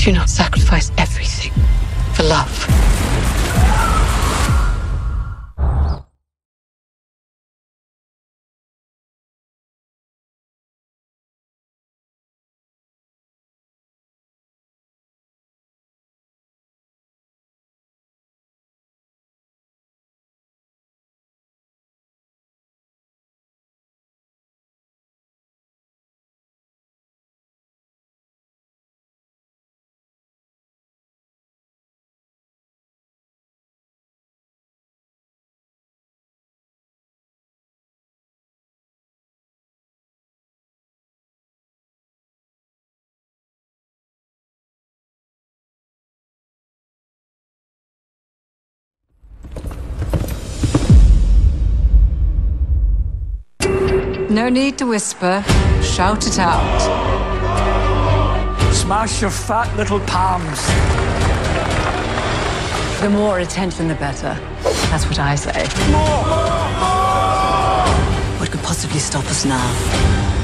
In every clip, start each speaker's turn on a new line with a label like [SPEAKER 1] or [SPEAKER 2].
[SPEAKER 1] Would you not sacrifice everything for love?
[SPEAKER 2] No need to whisper. Shout it out.
[SPEAKER 3] Smash your fat little palms.
[SPEAKER 2] The more attention, the better. That's what I say. More!
[SPEAKER 4] What could possibly stop us now?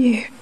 [SPEAKER 5] You?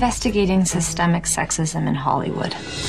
[SPEAKER 6] Investigating systemic sexism in Hollywood.